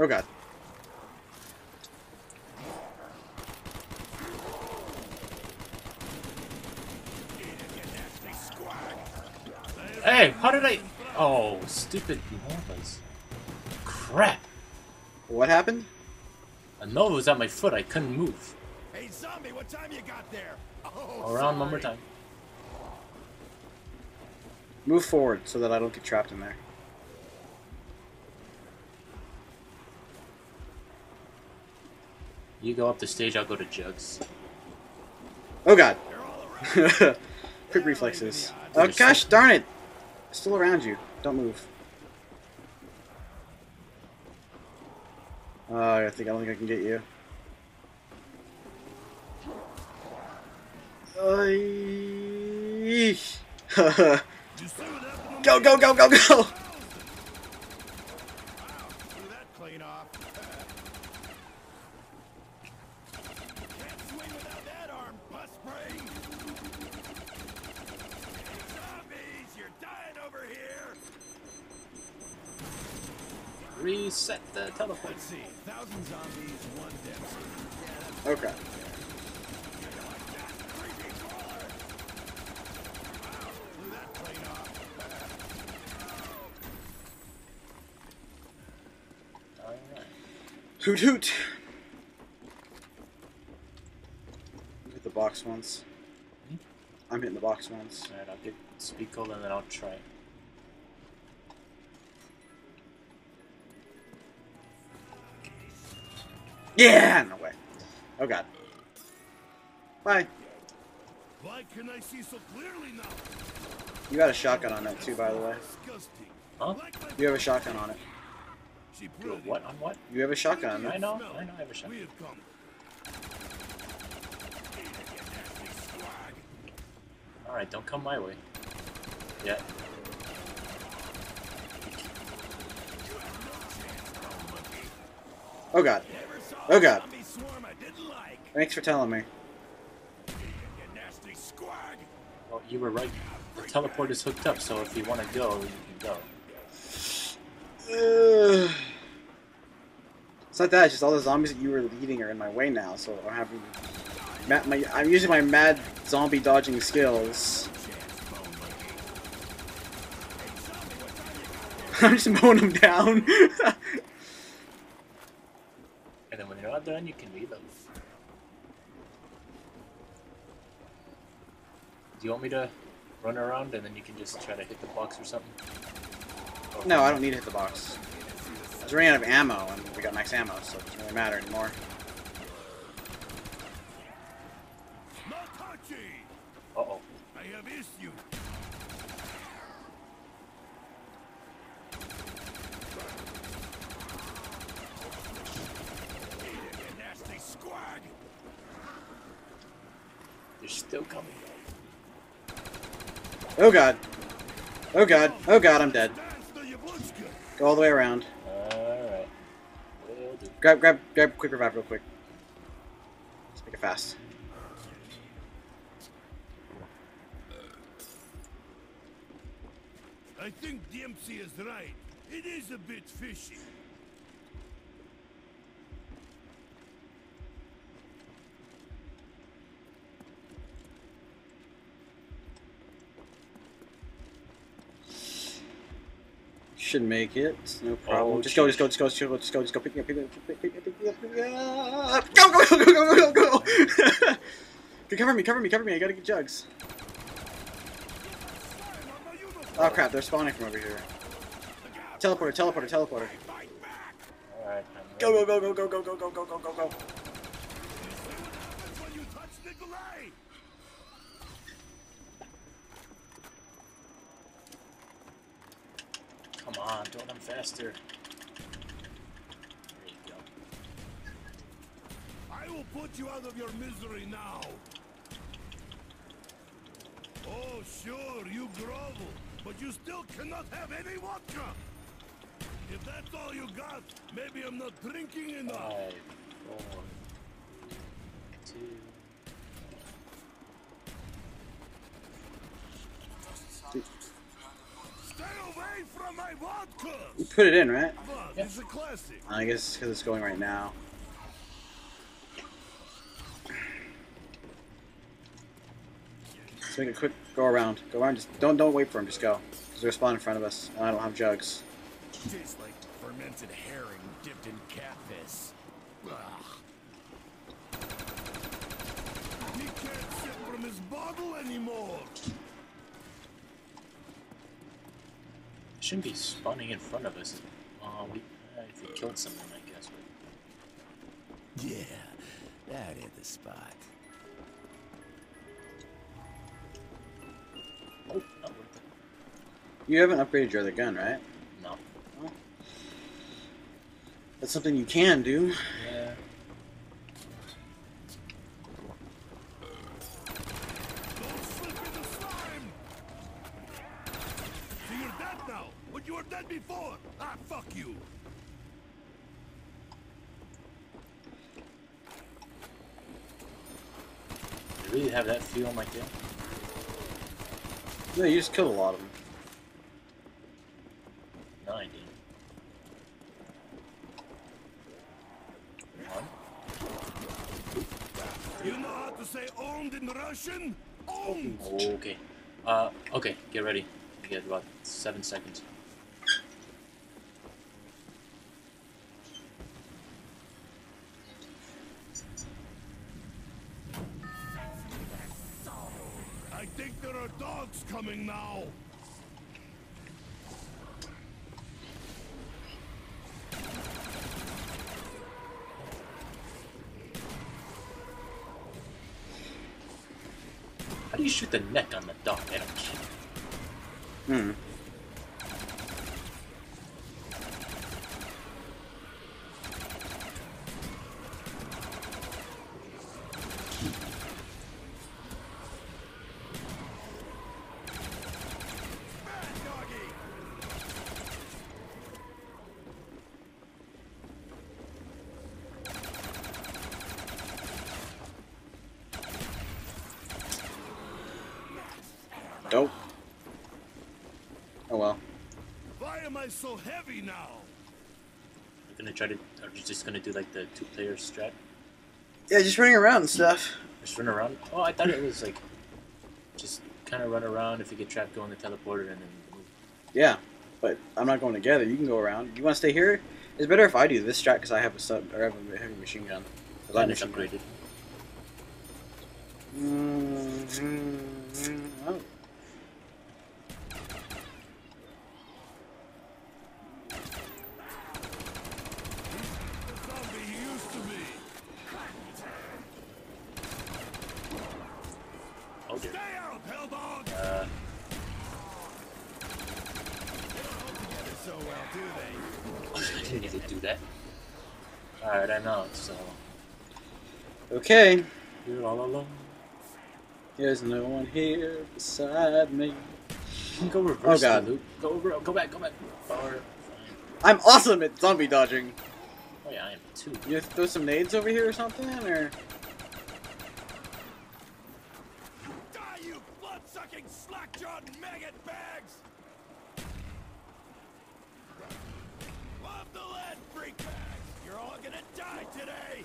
Oh god. Hey, how did I... Oh, stupid Novas. Crap. What happened? A Nova was at my foot. I couldn't move. Hey, zombie, what time you got there? Oh, Around one more time. Move forward so that I don't get trapped in there. You go up the stage, I'll go to Jugs. Oh god. They're all around. Quick reflexes. Oh gosh darn it! Still around you. Don't move. Oh, I think I don't think I can get you. Ay. You see what happened to go go go go go! Blew that clean off. Can't swing without that arm, bus brain. Zombies, you're dying over here. Reset the teleport. Let's see, thousand zombies, one Dempsey. Okay. Blew that clean off. Alright. Hoot hoot. Hit the box once. Hmm? I'm hitting the box once. Alright, I'll get Speed Cola and then I'll try it. Yeah, no way. Oh god. Bye. Why can I see so clearly now? You got a shotgun on that too, by the way. Disgusting. Huh? You have a shotgun on it. She Do a what on what? You have a shotgun on I know, I know, I have a shotgun. We have come. Eat it, you nasty squag. Alright, don't come my way. Yeah. Oh god. Never saw Oh, God. zombie swarm I didn't like. Thanks for telling me. Eat it, you nasty squag. Well, you were right. The teleport is hooked up, so if you want to go, you can go. Ugh. It's not that. It's just all the zombies that you were leading are in my way now. So I'm having. My, I'm using my mad zombie dodging skills. I'm just mowing them down. And then when you're not done, you can leave them. Do you want me to run around and then you can just try to hit the box or something? Or- no, I don't need to hit the box. I was running out of ammo, and we got max ammo, so it doesn't really matter anymore. Makachi! Uh-oh. I have issue. Eat it, you nasty squag. They're still coming. Oh god. Oh god. Oh god, I'm dead. Dance the Yavuchka. Go all the way around. Alright. Grab, grab, grab quick revive real quick. Let's make it fast. I think Dempsey is right. It is a bit fishy. Should make it. No problem. Oh, just go, just go, just go, just go, just go, just go. Pick me up, pick me up, pick me up, pick me up, pick me up. Go, go, go, go, go, go, go, go. Cover me, cover me, cover me. I gotta get jugs. Oh crap, they're spawning from over here. Teleporter, teleporter, teleporter. Alright. Go, go, go, go, go, go, go, go, go, go, go, go. When you touch Nikolai! Come on, do them faster. There you go. I will put you out of your misery now. Oh, sure, you grovel, but you still cannot have any vodka. If that's all you got, maybe I'm not drinking enough. Five, four, two. Stay You put it in, right? But Yeah. a classic. I guess because it's going right now. Let's make a quick go around. Go around. Just don't don't wait for him. Just go. Because they're spawning in front of us, and I don't have jugs. Tastes like fermented herring dipped in cat piss. Ugh. He can't sip from his bottle anymore. Shouldn't be spawning in front of us. Oh, we uh, if we killed someone, I guess. But Yeah, that hit the spot. oh, not worth it. You haven't upgraded your other gun, right? No. That's something you can do. Yeah. Don't slip in the slime! So you're dead now, before! Ah, fuck you! I really have that feel on my tail. No, you just killed a lot of them. No, I didn't. You know how to say owned in Russian? Owned! Okay. Uh, okay, get ready. You get about seven seconds. I think there are dogs coming now. How do you shoot the neck on the dog? I don't care. Hmm. Am I so heavy now? You're gonna try to. Are you just gonna do like the two-player strat? Yeah, just running around and stuff. Just run around? Oh, I thought it was like. Just kind of run around. If you get trapped, go in the teleporter and then move. Yeah, but I'm not going together. You can go around. You want to stay here? It's better if I do this strat because I have a sub or I have a heavy machine gun. A light Mine is gun. upgraded. Mm, oh. The zombie he used to be. Oh dear. Stay out, hell dog! Uh, They don't hold together so well, do they? I didn't need to do that. Alright, I know. So Okay. you're all alone. There's no one here beside me. Go reverse Oh, God. the loop. Go over. Go back. Go back. Far. I'm awesome at zombie dodging. Oh yeah, I am too. You throw some nades over here or something, or Die, you blood-sucking, slack-jawed maggot bags! Love the lead, freak bags! You're all gonna die today!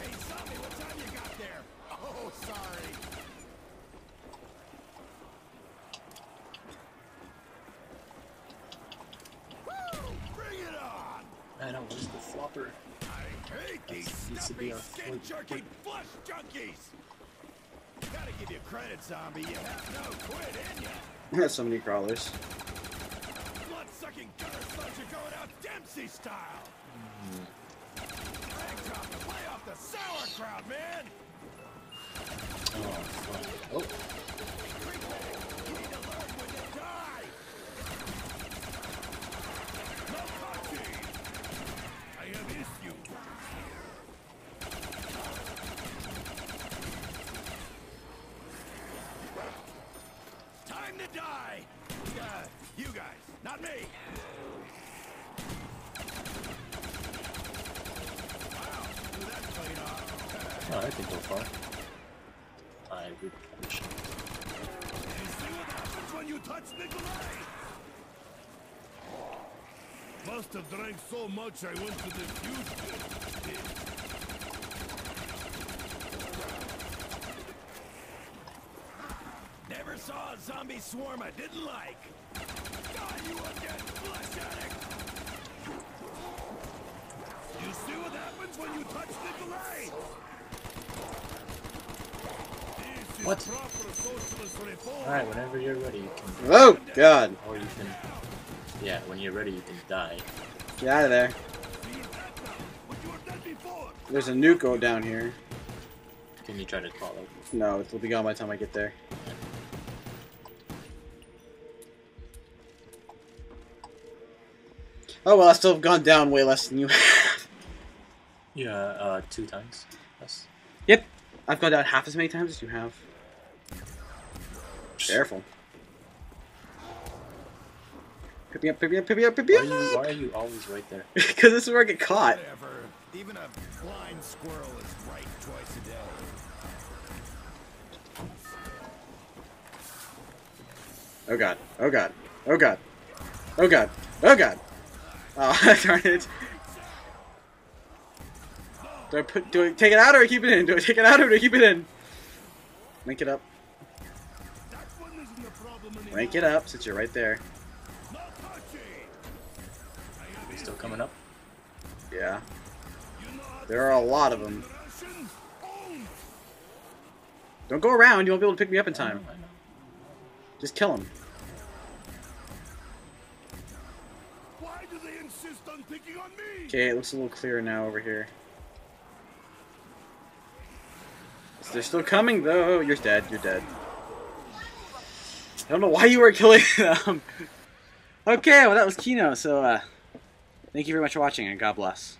Hey, zombie, what time you got there? Oh, sorry. Woo! Bring it on! I know. Where's the flopper? I hate these That's- needs to stuffy, be on skin jerky flush junkies! Gotta give you credit, zombie. You have no quit in ya. there's so many crawlers. Blood-sucking gutter slugs are going out Dempsey style. Rag drop to play off the sauerkraut, man. Oh, fuck. Oh, Freak bag, you need to learn when you die. No touching. I have issues. Time to die! Uh, you guys, not me! Wow, blew that clean off. Oh, I can go far. I would wish. You see what happens when you touch Nikolai? Must have drank so much I went to the future. Never saw a zombie swarm I didn't like. God, you again, flesh addict! You see what happens when you touch Nikolai? This is What? proper socialist reform. Alright, whenever you're ready, you can. Oh God! Or you can. Yeah, when you're ready, you can die. Get out of there. See that now? But you were dead before. There's a nuke down here. Can you try to follow? No, it'll be gone by the time I get there. Oh well, I still have gone down way less than you have. Yeah, uh, two times. Yes. Yep, I've gone down half as many times as you have. Careful. Pick me up, pick me up, pick me up, pick me Why are you, up! why are you always right there? Because this is where I get caught. Whatever. Even a blind squirrel is right twice a day. Oh god, oh god, oh god, oh god, oh god! Oh, darn it. Do I put, do I take it out or I keep it in? Do I take it out or do I keep it in? Link it up. That one isn't a problem anymore. Rank it up since you're right there. Not touchy. I have Still coming up? Yeah. You know how There are a lot of them. Don't go around, you won't be able to pick me up in time. Just kill him. Why do they insist on picking on me? Okay, it looks a little clearer now over here. They're still coming though. You're dead, you're dead. I don't know why you were killing them. Okay, well that was Kino, so uh, thank you very much for watching and God bless.